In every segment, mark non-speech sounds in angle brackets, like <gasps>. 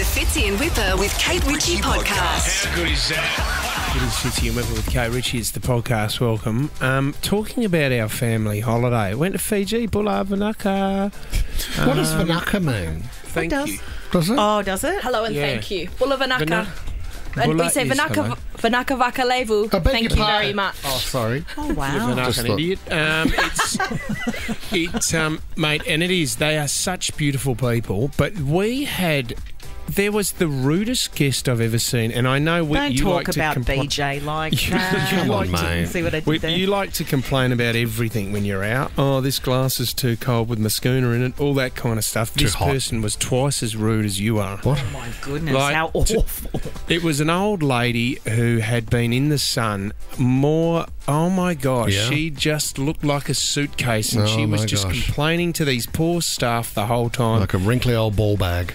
the Fitzy and Wippa with Kate Ritchie podcast. How good is that? It is Fitzy and Wippa with Kate Ritchie. It's the podcast. Welcome. Um, talking about our family holiday. Went to Fiji, Bula Vinaka. What does Vinaka mean? Thank does? you. Does it? Oh, does it? Hello and Yeah. thank you. Bula Vinaka. Vana- and Bula we say Vinaka. Vinaka Vaka Levu. Thank you pardon. very much. Oh, sorry. Oh, wow. Vinaka, Just an idiot. Um, it's, <laughs> it's, um, mate, and it is. They are such beautiful people. But we had. There was the rudest guest I've ever seen, and I know we, Don't you talk like to about compli- BJ like You- that. <laughs> you like to- See what I did We, there? you like to complain about everything when you're out. Oh, this glass is too cold with my schooner in it. All that kind of stuff. Too this hot. person was twice as rude as you are. What? oh, my goodness. Like, how awful. <laughs> It was an old lady who had been in the sun more. Oh my gosh, Yeah? she just looked like a suitcase, and Oh she was just gosh. complaining to these poor staff the whole time. Like a wrinkly old ball bag.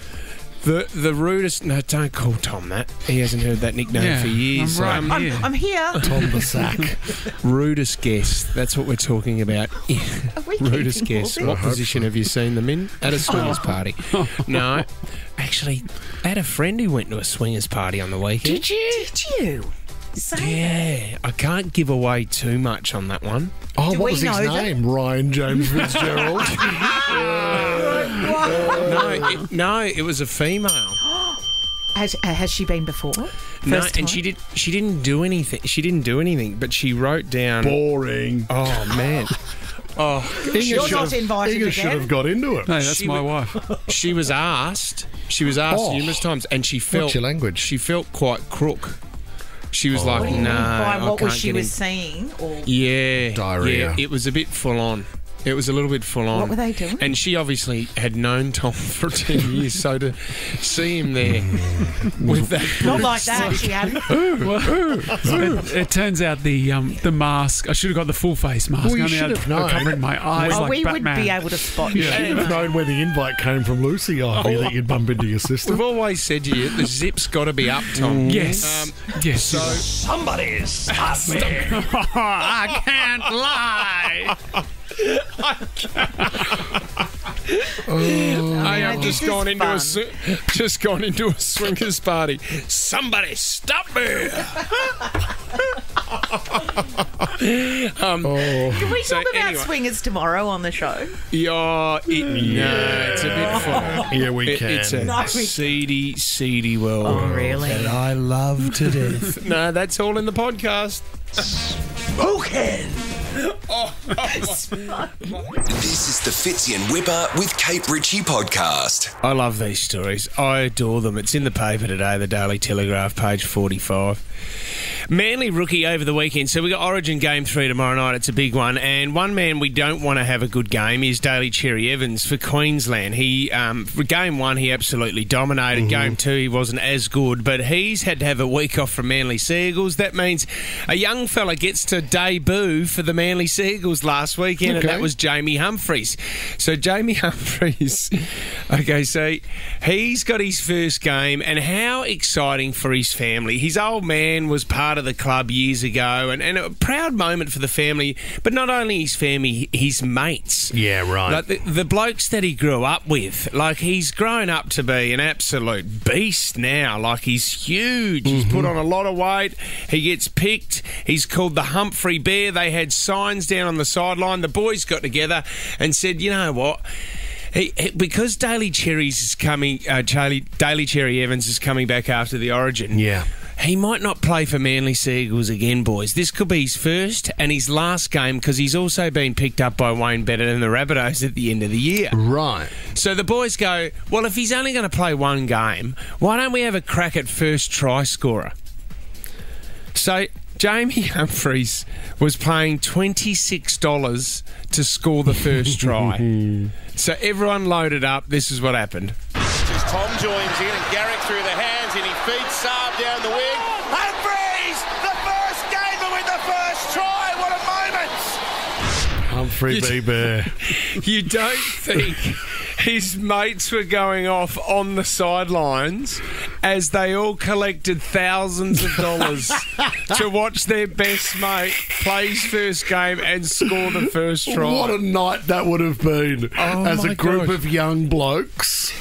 The the rudest. No, don't call Tom that. He hasn't heard that nickname Yeah, for years. I'm right Um, here. I'm, I'm here. Tom the sack. <laughs> rudest guest. That's what we're talking about. Are we <laughs> Rudest keeping guest. this? What I hope position have you seen them in? At a swingers party. No. <laughs> Actually, I had a friend who went to a swingers party on the weekend. Did you? Did you? Say Yeah, I can't give away too much on that one. Oh, Do what was his know that- name? Ryan James Fitzgerald. <laughs> <laughs> No, it, no, it was a female. <gasps> Has, uh, has she been before? No, and time? she did. She didn't do anything. She didn't do anything, but she wrote down. Boring. Oh man. <gasps> Oh, Inga You're should not have- invited Inga again. should have got into it. No, that's She my wa- wife. she was asked. She was asked Oh. numerous times, and she felt. What's your language? She felt quite crook. She was Oh. like, What do you mean "Nah, by I what was can't she get was in." saying? Or Yeah, Diarrhea. Yeah, it was a bit full on. It was a little bit full on. What were they doing? And she obviously had known Tom <laughs> for ten years, so to see him there <laughs> with that, not like that. She had. it, <laughs> it turns out the um, the mask. I should have got the full face mask. Well, you I should have known. covering my eyes Oh, like we Batman. would be able to spot You you. should have known where the invite came from, Lucy Ivy, that you'd bump into your sister. We've always said to you, the zip's got to be up, Tom. Yes. Um, yes. so somebody's. I can't lie. I have just is gone into a fun. swi- just gone into a swingers party. Somebody stop me! um, Can we So talk about anyway. swingers tomorrow on the show? yeah, it, no, it's a bit fun. <laughs> Yeah, we It- can. it's a No, we- seedy, seedy world. Oh, really? That I love to death. <laughs> no, that's all in the podcast. This is the Fitzy and Wippa with Kate Ritchie podcast. I love these stories. I adore them. It's in the paper today, the Daily Telegraph, page 45. Manly rookie over the weekend. So we got Origin game three tomorrow night. It's a big one. And one man we don't want to have a good game is Daly Cherry Evans for Queensland. He um, for game one he absolutely dominated. Game two he wasn't as good, but he's had to have a week off from Manly Seagulls. That means a young fella gets to debut for the Manly Seagulls last weekend, and that was Jamie Humphreys. So Jamie <laughs> Humphreys, okay, so he's got his first game, and how exciting for his family. His old man was part of the club years ago, and, and a proud moment for the family. But not only his family, his mates. Yeah, right. Like the, the blokes that he grew up with, like he's grown up to be an absolute beast now. Like he's huge. He's put on a lot of weight. He gets picked. He's called the Humphrey Bear. They had signs down on the sideline. The boys got together and said, you know what? He, he- because Daily Cherries is coming, uh, Daly, Daly Cherry Evans is coming back after the Origin. Yeah. He might not play for Manly Seagulls again, boys. This could be his first and his last game because he's also been picked up by Wayne Bennett and the Rabbitohs at the end of the year. Right. So the boys go, well, if he's only going to play one game, why don't we have a crack at first try scorer? So Jamie <laughs> Humphreys was paying $26 to score the first try. <laughs> so everyone loaded up. This is what happened. As Tom joins in and Garrick through the hands and he feeds Saab down the wing. Humphreys! The first gamer with the first try! What a moment! Humphrey B. Bear. <laughs> You don't think his mates were going off on the sidelines as they all collected thousands of dollars <laughs> to watch their best mate play his first game and score the first try? What a night that would have been. Oh As my a group gosh. of young blokes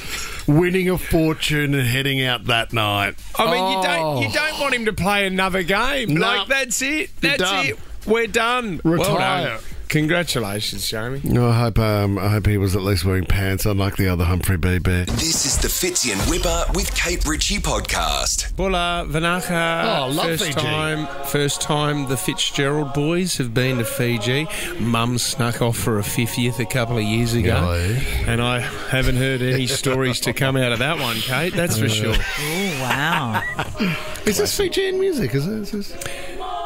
winning a fortune and heading out that night. I mean, you don't oh. you don't want him to play another game. No. Like that's it. That's it. We're done. Well Retire. done. Congratulations, Jamie. No, I hope um, I hope he was at least wearing pants, unlike the other Humphrey B. Bear. This is the Fitzy and Wippa with Kate Ritchie podcast. Bula Vinaka. Oh, love first Fiji. time, first time the Fitzgerald boys have been to Fiji. Mum snuck off for a fiftieth a couple of years ago, Yeah. and I haven't heard any stories to come out of that one, Kate. That's for sure. Oh, wow. <laughs> Is this Fijian music? Is it? Is this...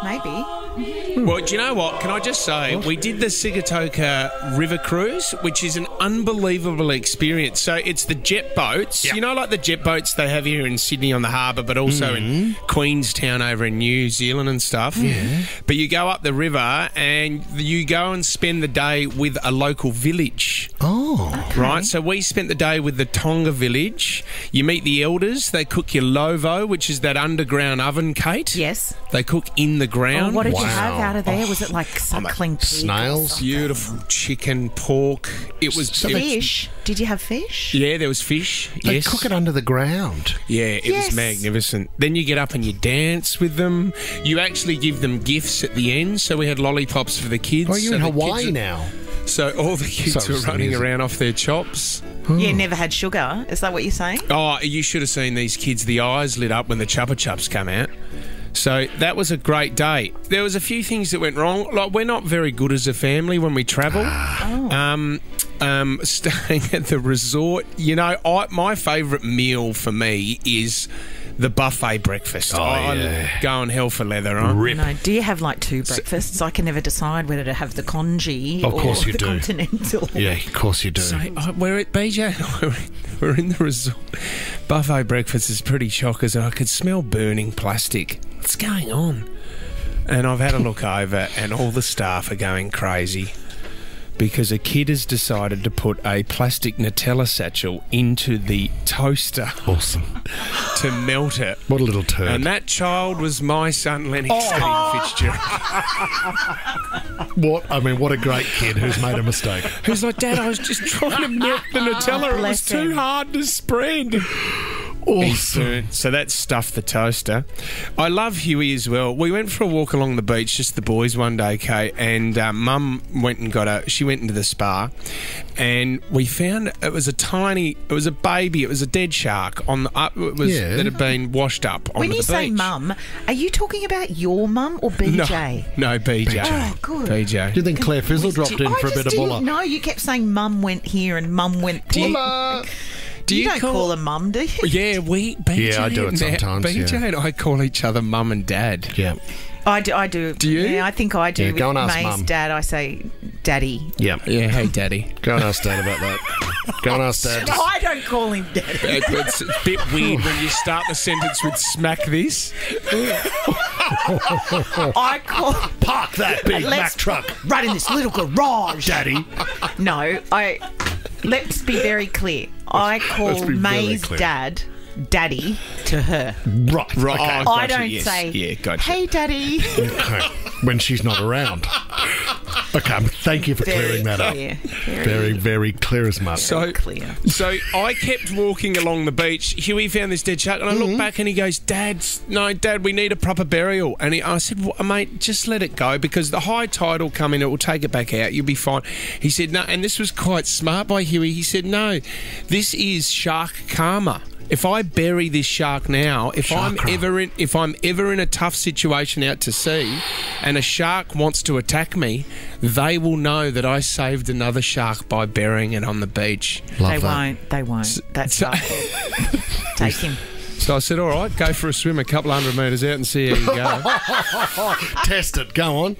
Maybe. Hmm. Well, do you know what? Can I just say we did the Sigatoka River Cruise, which is an unbelievable experience. So it's the jet boats, you know, like the jet boats they have here in Sydney on the harbour, but also in hmm. Queenstown over in New Zealand and stuff. Yeah. But you go up the river and you go and spend the day with a local village. Oh, Right, so we spent the day with the Tonga village. You meet the elders. They cook your lovo, which is that underground oven, Kate. Yes. They cook in the Oh, ground. what did you Wow. have out of there? Was it like oh, suckling pig? snails? Beautiful chicken, pork. It was it was- Fish? Did you have fish? Yeah, there was fish. they yes. cook it under the ground. Yeah, it Yes. was magnificent. Then you get up and you dance with them. You actually give them gifts at the end. So we had lollipops for the kids. Oh, you're so in Hawaii kids- now. So all the kids Sorry, were running around off their chops. You never had sugar? Is that what you're saying? Oh, you should have seen these kids. The eyes lit up when the Chupa Chups come out. So that was a great day. There was a few things that went wrong. Like we're not very good as a family when we travel. Oh. Um, um, <laughs> staying at the resort, you know, I, my favourite meal for me is the buffet breakfast. Oh, I yeah. go on hell for leather. Right? No. Do you have like two breakfasts? I can never decide whether to have the congee Of or course you the do. continental. <laughs> Yeah, of course you do. So I, we're at BJ. <laughs> We're, we're in the resort. Buffet breakfast is pretty shockers, and I could smell burning plastic. What's going on? And I've had a look over, and all the staff are going crazy because a kid has decided to put a plastic Nutella satchel into the toaster Awesome. <laughs> to melt it. What a little turd. And that child was my son, Lennox oh. Stephen Fitzgerald. what? I mean, what a great kid who's made a mistake. Who's like, Dad, I was just trying to melt the <laughs> oh, Nutella. it was too him. hard to spread. Awesome. So that's stuffed the toaster. I love Huey as well. We went for a walk along the beach, just the boys one day, Kate, and uh, Mum went and got a. She went into the spa, and we found it was a tiny. It was a baby. It was a dead shark on the. Uh, it was Yeah. that had been washed up on the beach. When you say mum, are you talking about your mum or BJ? no, BJ. Oh, good. BJ. Do you think Claire Fizzle dropped in I for a bit of didn't bulla? know. You kept saying mum went here and mum went there. Bulla. Do you, you don't call- call, her mum, do you? Yeah, we. BJ Yeah, I do it and- sometimes, BJ yeah. and I call each other mum and dad. Yeah. I do. I do. Do you? Yeah, I think I do. Yeah, With go and ask May's mum. dad, I say daddy. Yeah. Yeah, hey, daddy. Go and ask Dad about that. Go and ask Dad. No, <laughs> I don't call him daddy. It- it's a bit weird when you start the sentence with smack this. <laughs> <laughs> I call. Park that big Mack truck, right in this little garage. Daddy. No, I. Let's be very clear. I call Let's be very May's dad daddy to her. Right. Right. Okay. Oh, I gotcha, don't yes. say, Yeah, gotcha. hey daddy. Okay. When she's not around. Okay. um, Thank you for Very clearing that up. clear. Very, Very, very clear as mud. So clear. So I kept walking along the beach. Huey found this dead shark, and I Mm-hmm. looked back and he goes, "Dad, no, Dad, we need a proper burial." And he, I said, "What, "Mate, just let it go because the high tide will come in. It will take it back out. You'll be fine." He said, "No," and this was quite smart by Huey. He said, "No, this is shark karma." If I bury this shark now, if I'm Chakra. ever in, if I'm ever in a tough situation out to sea, and a shark wants to attack me, they will know that I saved another shark by burying it on the beach. Love They that. won't. They won't. That's so- <laughs> Take him. So I said, all right, go for a swim a couple hundred metres out and see how you go. <laughs> Test it. Go on.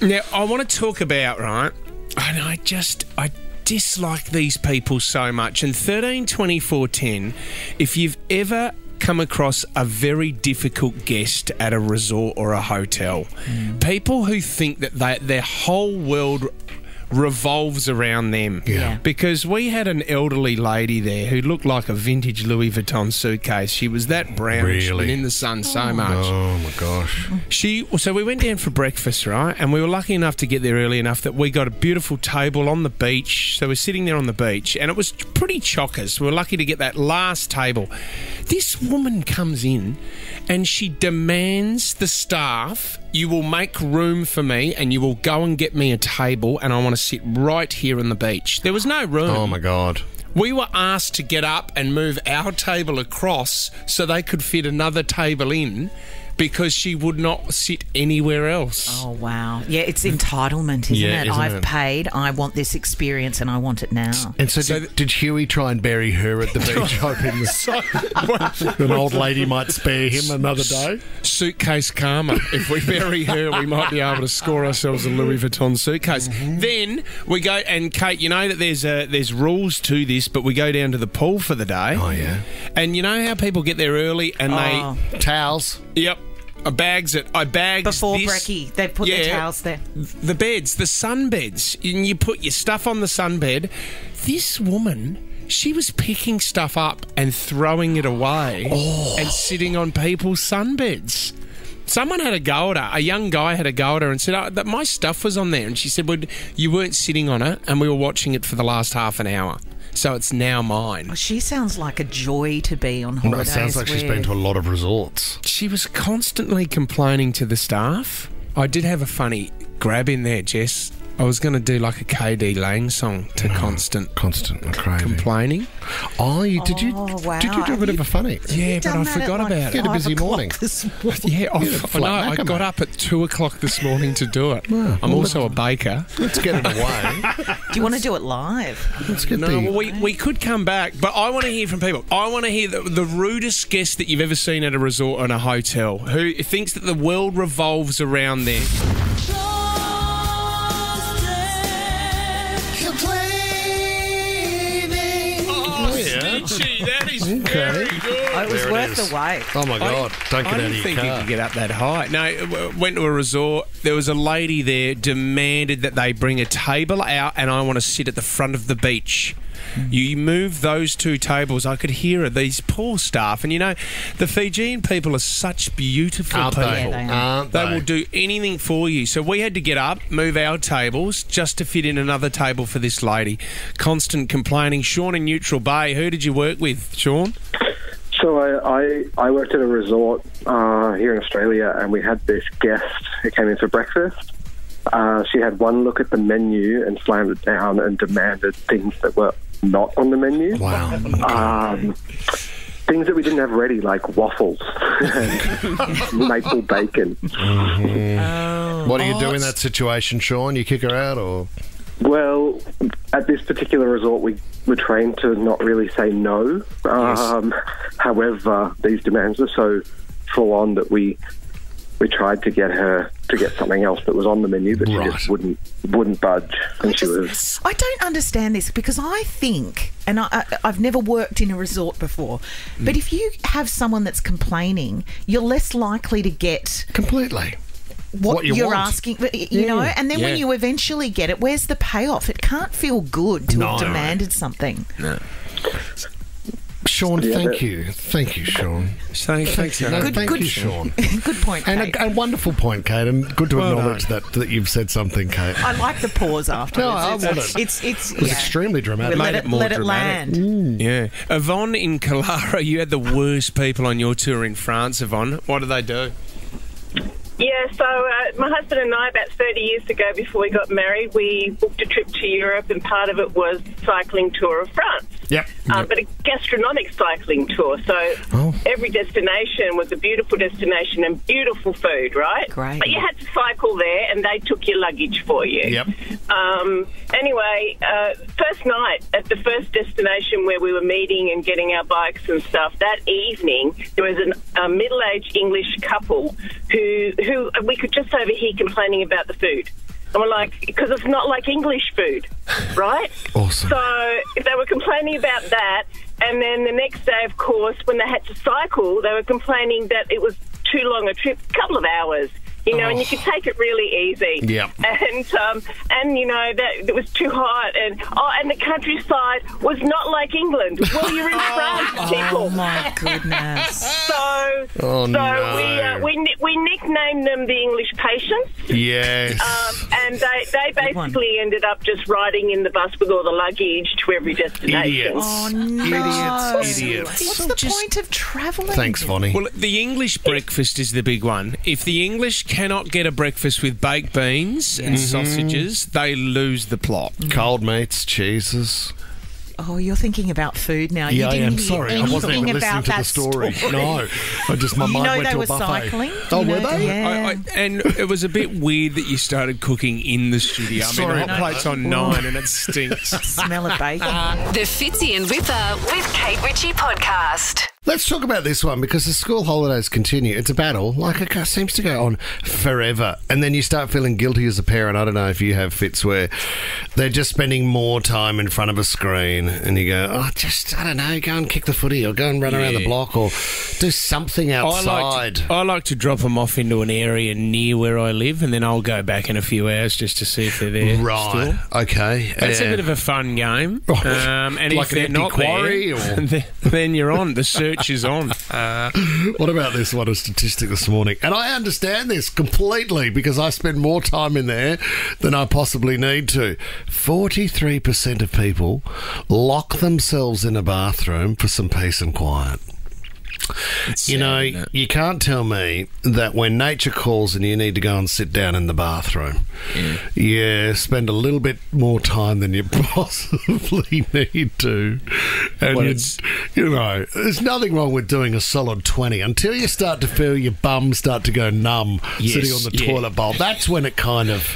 now, I want to talk about, right, and I just, I dislike these people so much. And 13, 24, 10, if you've ever come across a very difficult guest at a resort or a hotel, mm. people who think that they, their whole world revolves around them. Yeah. Because we had an elderly lady there who looked like a vintage Louis Vuitton suitcase. She was that brown. She'd Really? been in the sun so oh. much. Oh my gosh. She so we went down for breakfast, right? And we were lucky enough to get there early enough that we got a beautiful table on the beach. So we're sitting there on the beach, and it was pretty chockers. We were lucky to get that last table. This woman comes in, and she demands the staff. You will make room for me, and you will go and get me a table, and I want to sit right here on the beach. There was no room. Oh my god. We were asked to get up and move our table across so they could fit another table in because she would not sit anywhere else. Oh wow! Yeah, it's entitlement, isn't Yeah, it? isn't I've it? paid. I want this experience, and I want it now. And so, So did, did Huey try and bury her at the beach, <laughs> hoping <laughs> that <laughs> an old lady might spare him another day? Suitcase karma. If we bury her, we might be able to score ourselves a Louis Vuitton suitcase. Then we go and Kate, you know that there's uh, there's rules to this, but we go down to the pool for the day. Oh yeah. And you know how people get there early and Oh. Towels. yep. Uh, I bags it. I bags Before this- brekkie, they put their Yeah. towels there. the beds, the sun beds, and you put your stuff on the sun bed. This woman, she was picking stuff up and throwing it away oh. and sitting on people's sunbeds. Someone had a go at her. A young guy had a go at her and said, oh, that my stuff was on there. And she said, well, you weren't sitting on it, and we were watching it for the last half an hour. So it's now mine. She sounds like a joy to be on No, holidays. it sounds like she's with. been to a lot of resorts. She was constantly complaining to the staff. I did have a funny grab in there, Jess. I was going to do like a KD Lang song to mm-hmm. constant Constant and crazy. complaining. Oh, you did you? Oh, wow. Did you do a bit of a funny? Yeah, but I forgot like about You it. had a busy morning. Morning. Yeah, oh, <laughs> I, You're a I flat know. I got up at two o'clock this morning to do it. I'm also a baker. Let's get it away. <laughs> Do you want to do it live? Let's get No, the. well, we, we could come back, but I want to hear from people. I want to hear the, the rudest guest that you've ever seen at a resort or in a hotel who thinks that the world revolves around them. Stitchy, that is very good. Oh, it was There it worth is. the wait. Oh my god! Don't get I out of didn't your think you car. could get up that high. No, w- went to a resort. There was a lady there demanded that they bring a table out, and I want to sit at the front of the beach. You move those two tables. I could hear it. These poor staff, and you know, the Fijian people are such beautiful Aren't people. they? Yeah, they are. Aren't They they? will do anything for you. So we had to get up, move our tables just to fit in another table for this lady. Constant complaining. Sean in Neutral Bay. Who did you work with, Sean? So I, I, I worked at a resort uh, here in Australia, and we had this guest who came in for breakfast. Uh, she had one look at the menu and slammed it down and demanded things that were not on the menu. Wow. Um, things that we didn't have ready, like waffles, and <laughs> <laughs> maple bacon. What do you do in that situation, Sean? You kick her out, or Well, at this particular resort, we were trained to not really say no. Um, However, these demands were so full on that we we tried to get her to get something else that was on the menu, but she Right. just wouldn't wouldn't budge, and she was. I don't understand this because I think, and I, I, I've never worked in a resort before, hmm. but if you have someone that's complaining, you're less likely to get completely? what, What you you're want. asking, you know, and then Yeah. when you eventually get it, where's the payoff? It can't feel good to have No. demanded something. Sean, Yeah, thank but- you, thank you, Sean. So, thanks, No, Sean. thank good- you, Sean. <laughs> good point, And Kate. a, a wonderful point, Kate, and good to Well acknowledge that that you've said something, Kate. I like the pause afterwards. No, I it's, want it's, it. it's, it's, It was yeah. extremely dramatic. Let Made it, it more let it dramatic. land. Yeah. Yvonne in Calara, you had the worst people on your tour in France, Yvonne. What did they do? Yeah, so uh, my husband and I, about 30 years ago, before we got married, we booked a trip to Europe, and part of it was cycling tour of France. Yep. Um, but a gastronomic cycling tour. So Oh. every destination was a beautiful destination and beautiful food, right? Great. But you had to cycle there, and they took your luggage for you. Yep. Um, anyway, uh, first night at the first destination where we were meeting and getting our bikes and stuff, that evening there was an, a middle-aged English couple who, who we could just overhear complaining about the food. And we're like, because it's not like English food, <laughs> right? Awesome. So they were complaining about that. And then the next day, of course, when they had to cycle, they were complaining that it was too long a trip, a couple of hours. You know, and you could take it really easy. Yep. And um, and you know that it was too hot, and oh, and the countryside was not like England. Well, you're in <laughs> France, people. Oh my goodness. <laughs> So, Oh, so no. we uh, we we nicknamed them the English patients. Yes. Um, and they, they basically ended up just riding in the bus with all the luggage to every destination. Idiots. Oh no. Idiots. Idiots. What's the point of travelling? Thanks, Vonnie. Well, the English breakfast is the big one. If the English cannot get a breakfast with baked beans and mm-hmm. sausages, they lose the plot. Mm-hmm. Cold meats, cheeses. Oh, you're thinking about food now. Yeah, I you didn't am hear sorry. I wasn't anything even listening about to the that story. <laughs> No, I just my You mind know went they to a were buffet. cycling? Oh, You were know- they? Yeah. I, I, and it was a bit weird that you started cooking in the studio. I Sorry. mean, hot plate's on nine and it stinks. <laughs> Smell of bacon. The Fitzy and Wippa with Kate Ritchie podcast. Let's talk about this one because the school holidays continue. It's a battle. Like it seems to go on forever, and then you start feeling guilty as a parent. I don't know if you have fits where they're just spending more time in front of a screen, and you go, "Oh, just I don't know, go and kick the footy, or go and run around the block, or do something I outside." like, to, I like to drop them off into an area near where I live, and then I'll go back in a few hours just to see if they're there. right? Still. Okay. It's Yeah. a bit of a fun game. <laughs> Oh, Um, and like if they're not quarry, there, or- <laughs> then- then you're on. The search is on. Uh, <clears throat> What about this one, a statistic this morning? And I understand this completely because I spend more time in there than I possibly need to. 43% of people lock themselves in a bathroom for some peace and quiet. You know, sad, isn't you can't tell me that when nature calls and you need to go and sit down in the bathroom, yeah, spend a little bit more time than you <laughs> possibly need to. And Well, you, it's- you know, there's nothing wrong with doing a solid 20 until you start to feel your bum start to go numb Yes, sitting on the yeah. toilet bowl. That's when it kind of.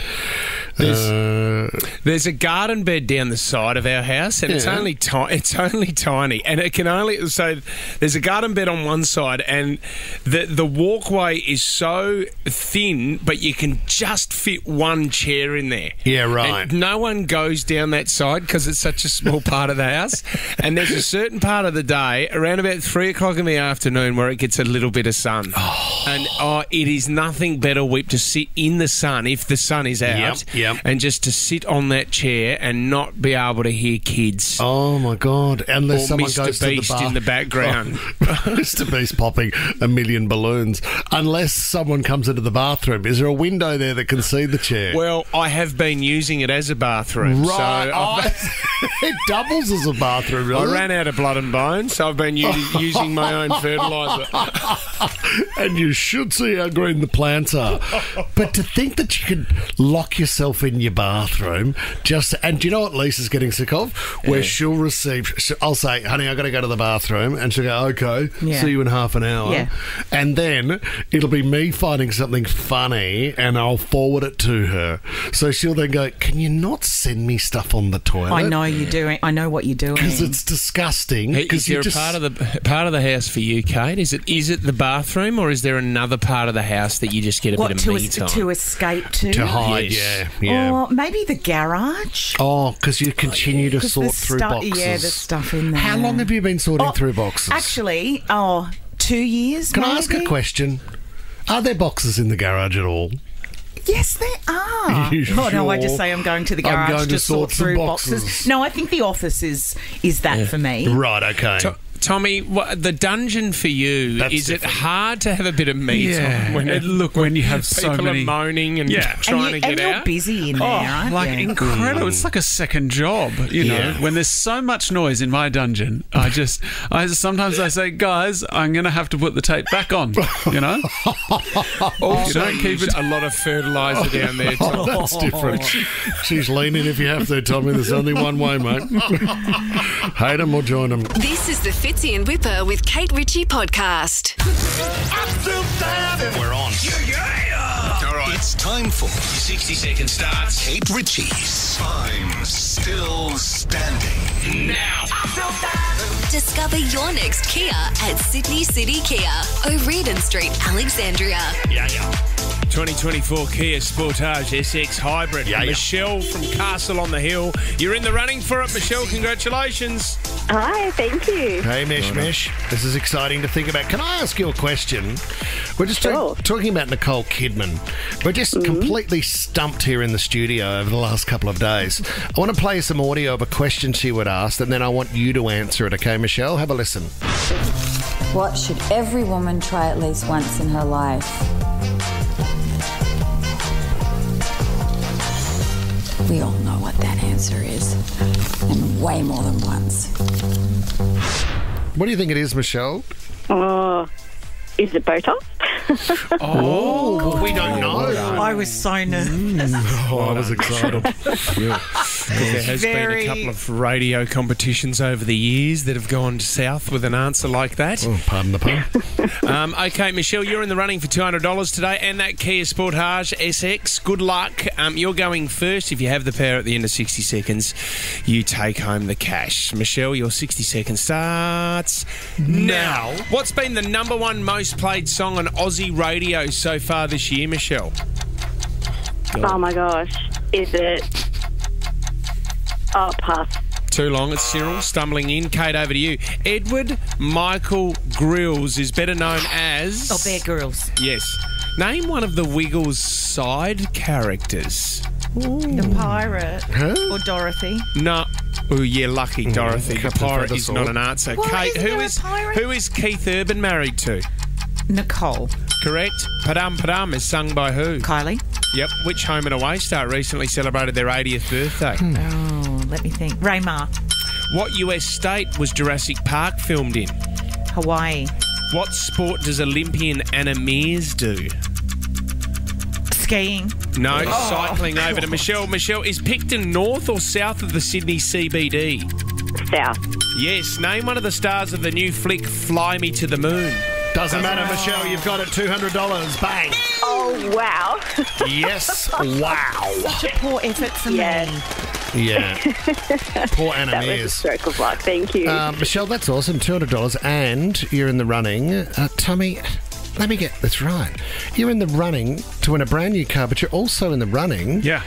Uh, There's a garden bed down the side of our house, and it's only ti- it's only tiny, and it can only so there's a garden bed on one side, and the the walkway is so thin, but you can just fit one chair in there. Yeah, right. And no one goes down that side because it's such a small <laughs> part of the house, and there's a certain part of the day around about three o'clock in the afternoon where it gets a little bit of sun, oh. and oh, it is nothing better, Whip, to sit in the sun if the sun is out Yep, yep. And just to sit on that chair and not be able to hear kids. Oh my god! Unless Or someone Mr. goes Beast to the bar- in the background. <laughs> Mr. Beast popping a million balloons. Unless someone comes into the bathroom, is there a window there that can see the chair? Well, I have been using it as a bathroom. So right. I've- Oh, <laughs> it doubles as a bathroom. Really. I ran out of blood and bones, so I've been using, using my own fertiliser. <laughs> and you should see how green the plants are. But to think that you could lock yourself in your bathroom just and do you know what Lisa's getting sick of? Where she'll receive, sh- I'll say, "Honey, I got to go to the bathroom," and she'll go, "Okay, Yeah. see you in half an hour." Yeah. And then it'll be me finding something funny, and I'll forward it to her. So she'll then go, "Can you not send me stuff on the toilet?" I know you're doing. I know what you're doing. because it's disgusting. Because is there a part of the part of the house for you, Kate? Is it is it the bathroom, or is there another part of the house that you just get a what bit of to, me es- time? to escape to. to hide. Yes. Yeah, yeah. Or maybe the garage. Oh, because you continue to oh, sort through stu- boxes. Yeah, there's stuff in there. How long have you been sorting Oh, through boxes? Actually, oh, two years. can I ask a maybe? question? Are there boxes in the garage at all? Yes, there are. <laughs> You oh no, I just sure? say I'm going to the I'm garage going to, to sort, sort some through boxes. boxes. No, I think the office is is that for me. Right. Okay. To- Tommy, what, the dungeon for you That's is different. it hard to have a bit of me Yeah. time when And look, when you have so people many- are moaning and Yeah. And, trying you, to and get you're out? busy in oh, there, Oh, aren't like you? incredible! It's like a second job, you know. Yeah. When there's so much noise in my dungeon, I just, I sometimes I say, guys, I'm going to have to put the tape back on. You know, <laughs> Also, don't keep it- a lot of fertiliser down there. Oh, Tom. that's different. <laughs> She's leaning if you have to, Tommy. There's only one way, mate. <laughs> Hate them or join them. This is the Fitzy and Wippa with Kate Ritchie podcast. We're on. All right. It's time for 60 second starts. Kate Ritchie's. I'm still standing. Now. Discover your next Kia at Sydney City Kia, O'Riordan Street, Alexandria. Yeah, yeah. 2024 Kia Sportage SX Hybrid. Yeah, yeah. Michelle from Castle on the Hill. You're in the running for it, Michelle. Congratulations. Hi, thank you. Hey, Mish Mish. This is exciting to think about. Can I ask you a question? We're just ta- talking about Nicole Kidman. We're just Mm-hmm. completely stumped here in the studio over the last couple of days. I want to play some audio of a question she would ask, and then I want you to answer it, okay, Michelle? Have a listen. What should every woman try at least once in her life? We all know what that answer is, and way more than once. What do you think it is, Michelle? Oh, is it Botox? <laughs> Oh, we don't know. I was so nervous. <laughs> Oh, I was excited. There has Very- been a couple of radio competitions over the years that have gone south with an answer like that. Oh, pardon the pun. <laughs> Um, okay, Michelle, you're in the running for $200 today and that Kia Sportage SX. Good luck. Um, you're going first. If you have the power at the end of 60 seconds, you take home the cash. Michelle, your 60 seconds starts now. What's been the number one most played song on Aussie radio so far this year, Michelle? Oh my gosh. Is it. Oh, pass. Too long. It's Cyril stumbling in. Kate, over to you. Edward Michael Grylls is better known as. Oh, Bear Grylls. Yes. Name one of the Wiggles' side characters. The pirate. Or Dorothy. No. Oh, yeah, lucky Dorothy. The Captain pirate is not an answer. Well, Kate, isn't who there a is pirate? who is Keith Urban married to? Nicole. Correct. Padam Padam is sung by who? Kylie. Yep. Which home and away star recently celebrated their 80th birthday? Hmm. Oh, let me think. Ray Meagher. What US state was Jurassic Park filmed in? Hawaii. What sport does Olympian Anna Meares do? Skiing. No, oh. cycling over to Michelle. Michelle, is Picton north or south of the Sydney CBD? South. Yes, name one of the stars of the new flick Fly Me to the Moon. Doesn't matter, Michelle. You've got it. $200. Bang. Oh, wow. Yes. <laughs> Wow. Such a poor effort from Yes. me. Yeah. <laughs> Poor Anna that was a stroke of luck. Thank you. Uh, Michelle, that's awesome. Two hundred dollars, and you're in the running. Uh, Tommy, let me get this right. You're in the running to win a brand new car, but you're also in the running. Yeah.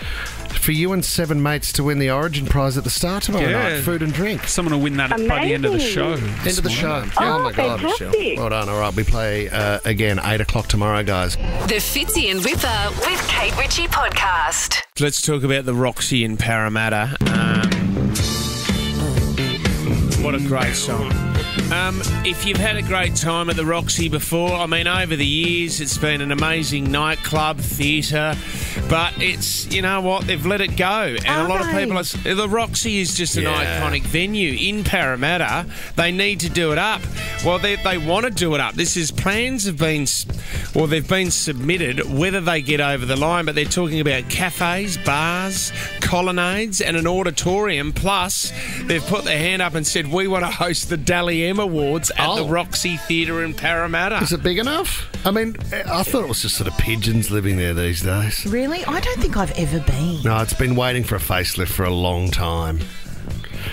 For you and seven mates to win the Origin prize at the start tomorrow Yeah. night, food and drink. Someone will win that by the end of the show. End of the show. Oh, my god, fantastic. Michelle. Well done. All right, we play uh, again eight o'clock tomorrow, guys. The Fitzy and Wippa with Kate Ritchie podcast. Let's talk about the Roxy in Parramatta. Um, what a great song. Um, if you've had a great time at the Roxy before, I mean, over the years, it's been an amazing nightclub, theatre, but it's, you know what, they've let it go. And a lot of people, are, the Roxy is just an Yeah. iconic venue in Parramatta. They need to do it up. Well, they, they want to do it up. This is plans have been, well, they've been submitted, whether they get over the line, but they're talking about cafes, bars, colonnades, and an auditorium. Plus, they've put their hand up and said, we want to host the Dally M Awards at the Oh. Roxy Theatre in Parramatta. Is it big enough? I mean, I thought it was just sort of pigeons living there these days. Really? I don't think I've ever been. No, it's been waiting for a facelift for a long time.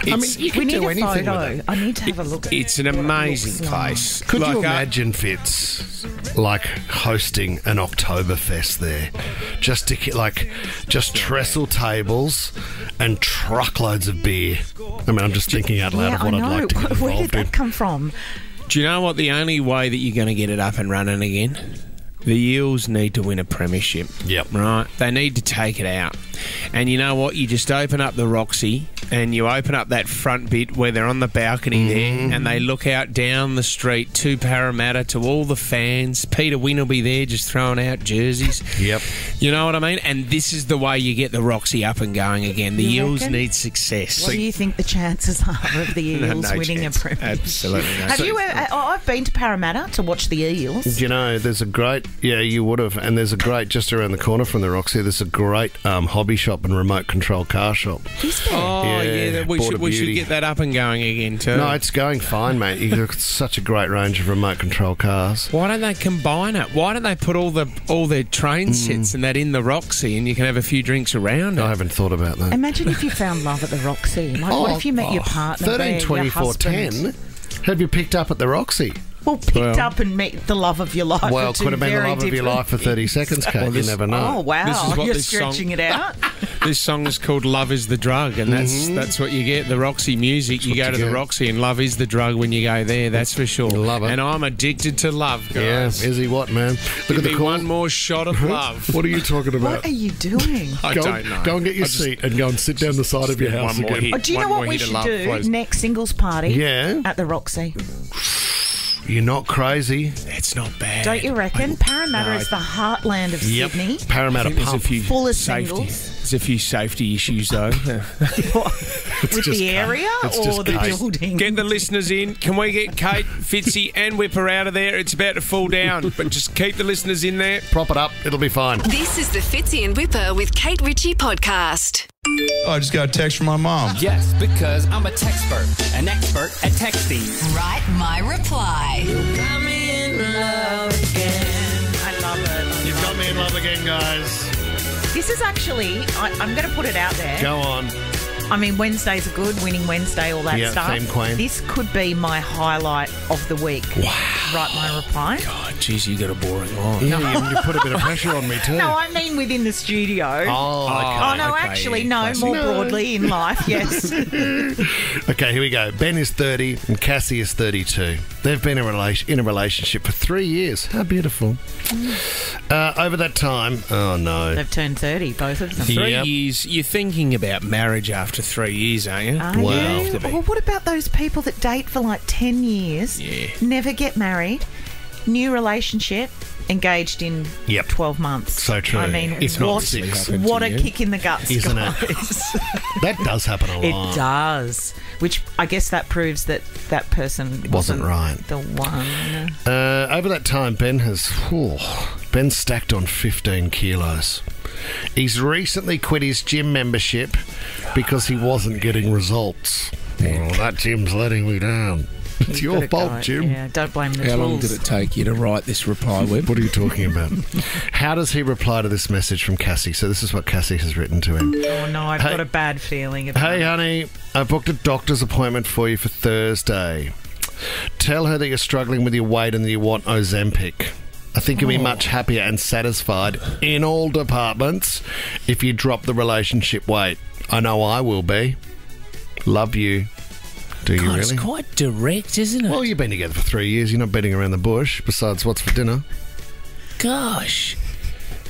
I mean, It's- you can we need do a anything photo. with it. I need to have a look at it. It's an what it amazing looks like. place. Could Like, you uh, imagine, Fitz, like hosting an Oktoberfest there? Just to, like, just trestle tables and truckloads of beer. I mean, I'm just thinking out loud Yeah, of I what know. I'd like to get <laughs> Where did involved in. that come from? Do you know what? The only way that you're going to get it up and running again? The Eels need to win a premiership. Yep. Right? They need to take it out. And you know what? You just open up the Roxy and you open up that front bit where they're on the balcony mm-hmm. there and they look out down the street to Parramatta to all the fans. Peter Wynn will be there just throwing out jerseys. <laughs> Yep. You know what I mean? And this is the way you get the Roxy up and going again. The You Eels reckon? need success. What do you think the chances <laughs> are of the <laughs> Eels no winning chance. a premiership? Absolutely no Have chance. you? Oh, I've been to Parramatta to watch the Eels. Do you know, there's a great, yeah, you would have, and there's a great, just around the corner from the Roxy, there's a great um, hobby shop and remote control car shop. Oh, yeah, Yeah, that we, should, we should get that up and going again, too. No, it's going fine, mate. You've got such a great range of remote control cars. Why don't they combine it? Why don't they put all the all their train Mm. sets and that in the Roxy, and you can have a few drinks around it? I haven't thought about that. Imagine if you found love at the Roxy. Like, what if you met your partner there, 13, your 24, husband? 10. Have you picked up at the Roxy? Well, picked Well- up and met the love of your life. Well, are could have been the very love of your life for 30 seconds, Kate. Well, you never know. Oh wow! This is what You're this song- stretching it out. <laughs> This song is called "Love Is the Drug," and that's Mhm. that's what you get. The Roxy music. You go you to the. Roxy, and love is the drug when you go there. That's for sure. love it. And I'm addicted to love, guys. Yeah, is he what, man? Look Give at the me call. one more shot of <laughs> love. What are you talking about? What are you doing? <laughs> I go, don't know. Go and get your just- seat and go and sit down the side of your One house more again. hit. Oh, do you know what we should do next singles party? Yeah. At the Roxy. <sighs> You're not crazy. It's not bad. Don't you reckon? Parramatta No. is the heartland of Yep. Sydney. Parramatta think there's a pump. few Full of safety. singles. There's a few safety issues though. <laughs> With just the Kate. area It's or the Kate. building? Get the listeners in. Can we get Kate, Fitzy, and Wippa out of there? It's about to fall down, but just keep the listeners in there. Prop it up. It'll be fine. This is the Fitzy and Wippa with Kate Ritchie podcast. Oh, I just got a text from my mom. Yes, because I'm a texpert, an expert at texting. Write my reply. You got me in love again. I love it. You've got me in love again, guys. This is actually, I, I'm going to put it out there. Go on. I mean, Wednesdays are good, winning Wednesday, all that Yeah, stuff. theme queen. This could be my highlight of the week. Wow. Write my reply. God, jeez, you got a boring line. Yeah, you, you put a bit of pressure on me too. No, I mean within the studio. Oh, Oh, no, okay, actually, no, classic. more No. broadly in life, yes. <laughs> <laughs> Okay, here we go. Ben is 30 and Cassie is 32. They've been in a, rela- in a relationship for three years. How beautiful. Uh, over that time, oh no. They've turned 30, both of them. Three Yep. years. You're thinking about marriage after three years, aren't you? Are Wow. you? Have to be. Well, what about those people that date for like 10 years, Yeah. never get married, new relationship, engaged in Yep. 12 months? So true. I mean, If not what, six. what a you. kick in the guts, Isn't it? <laughs> That does happen a lot. It does. Which I guess that proves that that person wasn't, Wasn't right. The one. Uh, over that time, Ben has whew, Ben stacked on 15 kilos. He's recently quit his gym membership because he wasn't getting results. Oh, that gym's letting me down. It's You've your fault, go- Jim. Yeah, don't blame the How tools. long did it take you to write this reply, Web? What are you talking about? How does he reply to this message from Cassie? So this is what Cassie has written to him. Oh no, I've Hey- got a bad feeling about Hey, it. honey, I booked a doctor's appointment for you for Thursday. Tell her that you're struggling with your weight and that you want Ozempic. I think you'll be much happier and satisfied in all departments if you drop the relationship weight. I know I will be. Love you. Do you God, it's quite direct, isn't it? Well, you've been together for three years. You're not beating around the bush. Besides, what's for dinner? Gosh,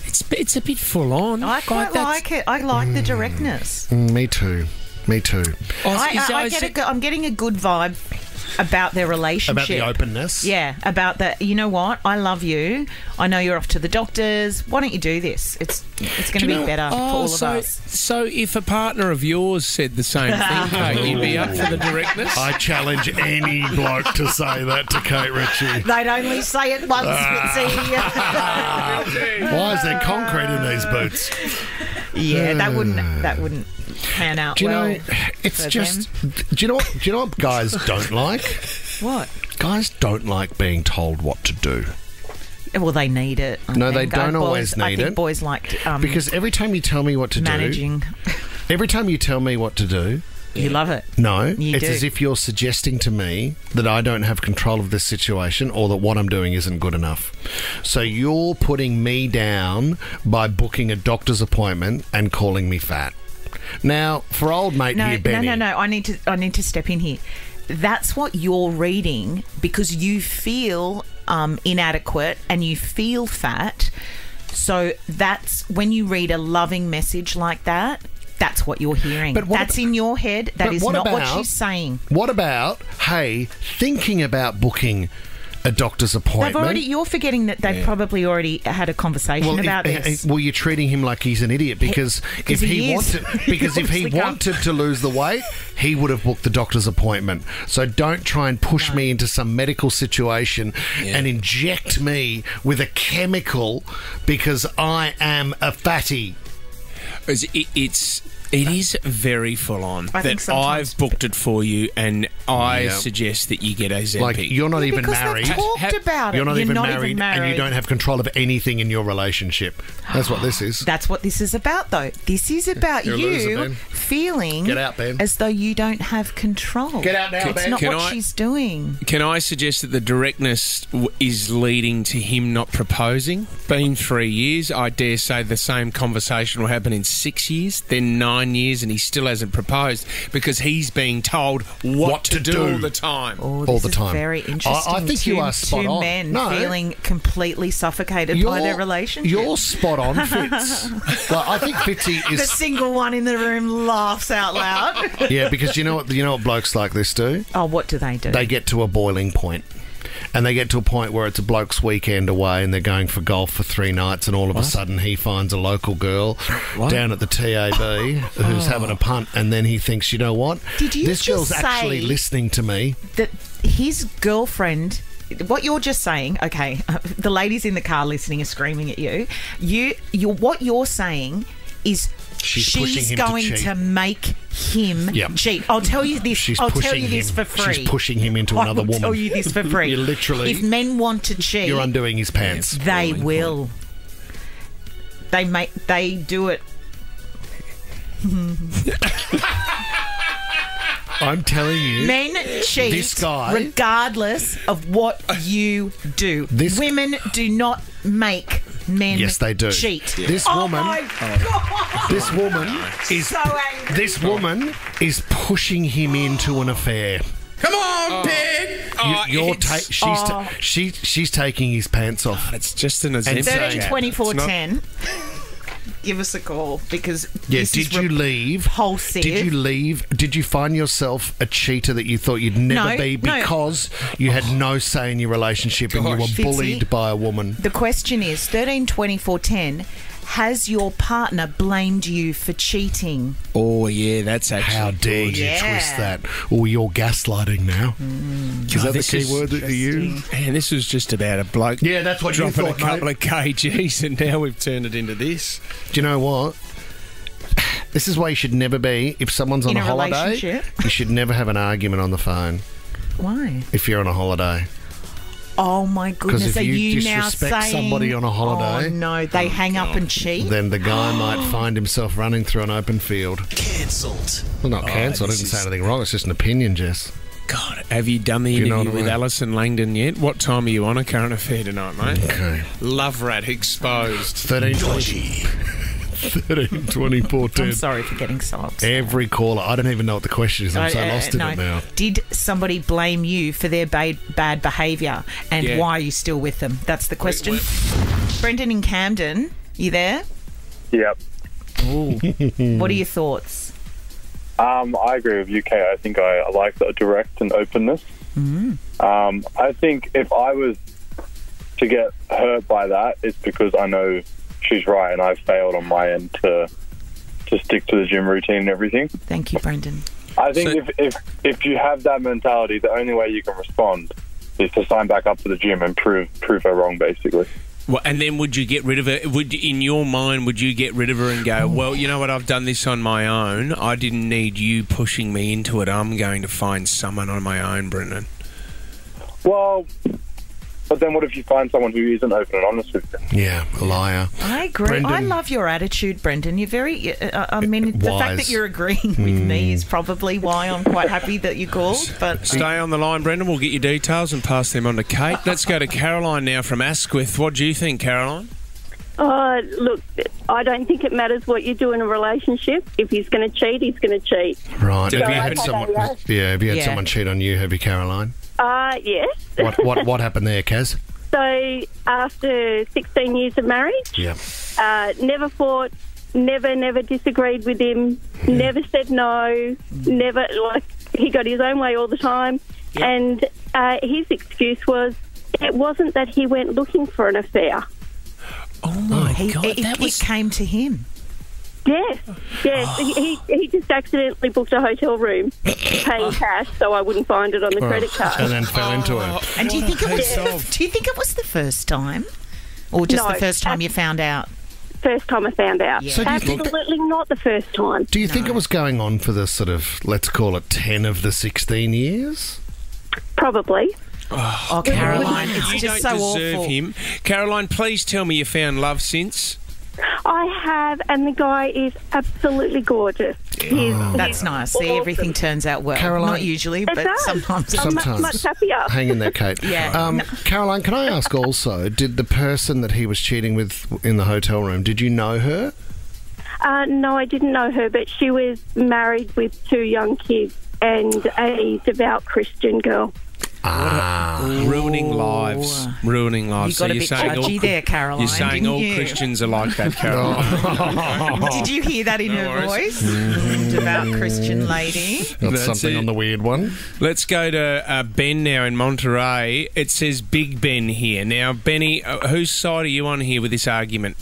it's it's a bit full on. I quite that's- like it. I like the directness. Mm, me too. Me too. Oh, I, I, I get a it- go- I'm getting a good vibe about their relationship. About the openness. Yeah, about that. You know what? I love you. I know you're off to the doctors. Why don't you do this? It's it's going to be know- better for oh, all of so, us. So, if a partner of yours said the same thing, <laughs> Kate, you'd be up for the directness. I challenge any bloke to say that to Kate Ritchie. They'd only say it once. <laughs> Why is there concrete in these boots? Yeah, that wouldn't that wouldn't pan out Do you well. know? It's just. Do you know? What, do you know what guys don't like? What? Guys don't like being told what to do Well, they need it. I No, they don't boys- always I need think it. boys like um, because every time you tell me what to managing. do, managing. every time you tell me what to do, You love it. no, You it's do. as if you're suggesting to me that I don't have control of this situation or that what I'm doing isn't good enough. So you're putting me down by booking a doctor's appointment and calling me fat. Now, for old mate No, here, no, Benny. no, no. I need to. I need to step in here. That's what you're reading because you feel um, inadequate and you feel fat. So that's when you read a loving message like that. That's what you're hearing. But what that's ab- in your head. That is what not what she's saying. What about, hey, thinking about booking a doctor's appointment? They've already. You're forgetting that they've probably already had a conversation if- about eh, this. well, you're treating him like he's an idiot because if 'cause he, he is. wanted, <laughs> because if he obviously can't. wanted to lose the weight, he would have booked the doctor's appointment. So don't try and push me into some medical situation and inject me with a chemical because I am a fatty. It's, it, it's It is very full on. I think that sometimes- I've booked it for you, and I Yeah. suggest that you get a Zempic. Like you're not even married. they've talked about it. You're not, even, not married, even married. and you don't have control of anything in your relationship. That's what this is. That's what this is about, though. This is about You're a you loser, feeling Get out, Ben. as though you don't have control. Get out now, It's Ben. not Can what I- she's doing. Can I suggest that the directness w- is leading to him not proposing? Been three years. I dare say the same conversation will happen in six years, then nine years, and he still hasn't proposed because he's being told what, What to, to do, do. all the time. Oh, All the time. very I- I interesting. think you are spot two on. men No. feeling completely suffocated by their relationship. You're spot on, <laughs> Fitz. well, I think Fitzy is the single one in the room laughs out loud. Yeah, because you know what you know what blokes like this do. oh, what do they do? They get to a boiling point. And they get to a point where it's a bloke's weekend away and they're going for golf for three nights, and all of a sudden he finds a local girl <laughs> down at the TAB who's having a oh. punt, and then he thinks, you know what? Did you this just girl's actually listening to me. that his girlfriend what you're just saying okay <laughs> the ladies in the car listening are screaming at you you you what you're saying is She's pushing him to going cheat. make him Yep. cheat. I'll tell you this. She's I'll tell you this him. for free. She's pushing him into another woman. I'll tell you this for <laughs> free. Literally- If men want to cheat, You're undoing his pants. they will. They make. They do it. <laughs> I'm telling you. Men cheat This guy- regardless of what you do. This- Women do not make men Yes, they do. cheat. This oh woman- My God. This woman <laughs> is so angry. this woman is pushing him into an affair. Come on, oh. pig! Oh, you, are it's- ta- she's ta- Oh. she, she's taking his pants off. It's just an And Ozempic. 13 24 10. Give us a call because Yeah, this did is you leave? repulsive. Did you leave? Did you find yourself a cheater that you thought you'd never No, be no. because you had no say in your relationship and you were Gosh. Fitzy. bullied by a woman? The question is 13 24 10. Has your partner blamed you for cheating? Oh yeah, that's actually. How dare good. you Yeah. twist that? Oh, you're gaslighting now. Mm. Is that oh, the this key is word that you use? Man, this was just about a bloke. Yeah, that's what you dropping thought, a couple mate. of kgs, and now we've turned it into this. Do you know what? This is why you should never be. If someone's on In a, a holiday, you should never have an argument on the phone Why? if you're on a holiday. Oh my goodness! if Are you you, now saying somebody on a holiday- Oh no, they hang up and cheat. Then the guy <gasps> might find himself running through an open field. Cancelled. Well, not Oh, cancelled. I didn't say anything wrong. It's just an opinion, Jess. God, have you done the Do you know interview I with mean? Allison Langdon yet? What time are you on a current affair tonight, mate? Okay. Love rat exposed. 13, 20, 13 24 10. I'm sorry for getting so upset. Every caller. I don't even know what the question is. I'm so Uh, uh, lost in no. it now. Did somebody blame you for their bad, bad behaviour, and Yeah. why are you still with them? That's the question. Brendan in Camden, you there? Yep. <laughs> What are your thoughts? Um, I agree with UK. I think I, I like the direct and openness. Mm. Um, I think if I was to get hurt by that, it's because I know she's right and I've failed on my end to to stick to the gym routine and everything. Thank you, Brendan. I think So- if, if if you have that mentality, the only way you can respond is to sign back up to the gym and prove prove her wrong, basically. Well, and then would you get rid of her? Would in your mind would you get rid of her and go, well, you know what? I've done this on my own. I didn't need you pushing me into it. I'm going to find someone on my own, Brendan. Well, but then what if you find someone who isn't open and honest with you? Yeah, a liar. I agree. I love your attitude, Brendan. You're very. Uh, I mean, the fact that you're agreeing with Hmm. me is probably why I'm quite happy that you called. <laughs> But Stay on the line, Brendan. We'll get your details and pass them on to Kate. <laughs> Let's go to Caroline now from Asquith. What do you think, Caroline? Oh, look, I don't think it matters what you do in a relationship. If he's going to cheat, he's going to cheat. Right. Did have you had someone? Yeah. Yeah. Have you had Yeah. someone cheat on you? Have you, Caroline? Uh, yes. What what what happened there, Kaz? <laughs> So after 16 years of marriage, Yeah. uh, never fought, never, never disagreed with him, never said no, never, like, he got his own way all the time. And uh, his excuse was it wasn't that he went looking for an affair. Oh my he, God, it, that was it came to him. Yes, yes. He, he, he just accidentally booked a hotel room, paying ah. cash, so I wouldn't find it on the credit card. And then fell into it. Oh. And do you think it was? The, do you think it was the first time, or just No, the first time you found out? first time I found out. So do you think- Absolutely not the first time. Do you think it was going on for the sort of, let's call it 10 of the 16 years? Probably. Oh, Caroline, you just don't so deserve awful. him. Caroline, please tell me you found love since. I have, and the guy is absolutely gorgeous. He's, That's he's nice. See, everything turns out well. Caroline- Not usually, It but does. sometimes. I'm much, Sometimes. much happier. Hang in there, Kate. Yeah. Um, No. Caroline, can I ask <laughs> also, did the person that he was cheating with in the hotel room, did you know her? Uh, no, I didn't know her, but she was married with two young kids and a devout Christian girl. Ah. Ruining lives. Ruining lives. You got so a you're bit saying all, there, Caroline, You're saying didn't all you? Christians are like that, <laughs> Caroline. Did you hear that in No her worries. voice? <laughs> Devout Christian lady. That's, That's something it. on the weird one. Let's go to uh, Ben now in Monterey. It says Big Ben here. Now, Benny, uh, whose side are you on here with this argument?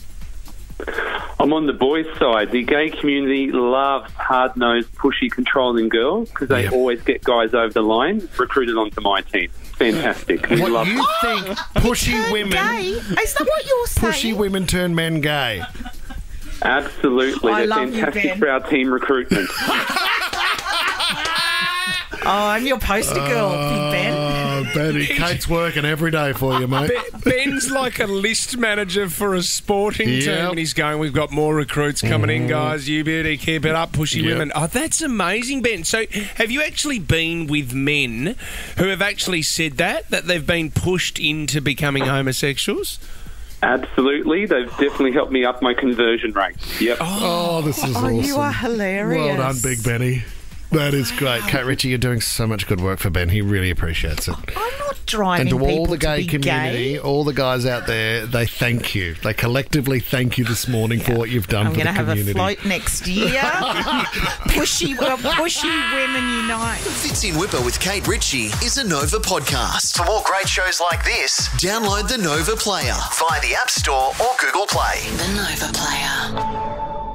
I'm on the boys' side. The gay community loves hard nosed, pushy, controlling girls because they always get guys over the line recruited onto my team. Fantastic. We What love you think oh, pushy women Gay? Is that what you're saying? pushy women turn men gay? Absolutely. I They're love you, fantastic Ben. for our team recruitment. <laughs> Oh, I'm your poster girl, Big Ben. Oh, Benny, <laughs> Kate's working every day for you, mate. Be- Ben's like a list manager for a sporting team, Yep. and he's going, We've got more recruits coming in, mm. guys. You better keep it up, pushy Yep. women. Oh, that's amazing, Ben. So, have you actually been with men who have actually said that, that they've been pushed into becoming homosexuals? Absolutely. They've definitely helped me up my conversion rate. Yep. Oh, this is Oh, awesome. you are hilarious. Well done, Big Benny. That is great. Kate Ritchie, you're doing so much good work for Ben. He really appreciates it. I'm not driving and to all people the gay to be community, gay. all the guys out there, they thank you. They collectively thank you this morning for what you've done I'm for going to the have a community. float next year. <laughs> pushy, uh, pushy women unite. Fits in Wippa with Kate Ritchie is a Nova podcast. For more great shows like this, download the Nova Player via the App Store or Google Play. The Nova Player.